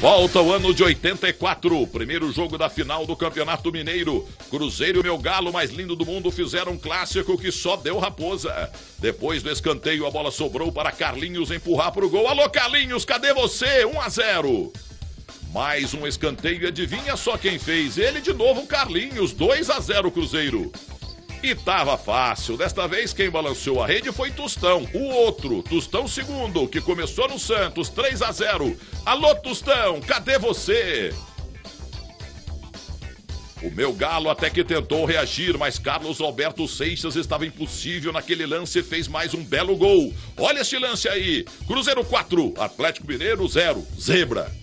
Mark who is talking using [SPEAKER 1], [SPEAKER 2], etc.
[SPEAKER 1] Volta o ano de 84, primeiro jogo da final do Campeonato Mineiro. Cruzeiro e meu galo mais lindo do mundo fizeram um clássico que só deu raposa. Depois do escanteio, a bola sobrou para Carlinhos empurrar para o gol. Alô, Carlinhos, cadê você? 1 a 0. Mais um escanteio, adivinha só quem fez? Ele de novo, Carlinhos, 2 a 0 Cruzeiro. E tava fácil. Desta vez quem balançou a rede foi Tostão. O outro, Tostão segundo, que começou no Santos, 3 a 0. Alô, Tostão, cadê você? O meu galo até que tentou reagir, mas Carlos Alberto Seixas estava impossível naquele lance e fez mais um belo gol. Olha esse lance aí. Cruzeiro 4, Atlético Mineiro 0. Zebra.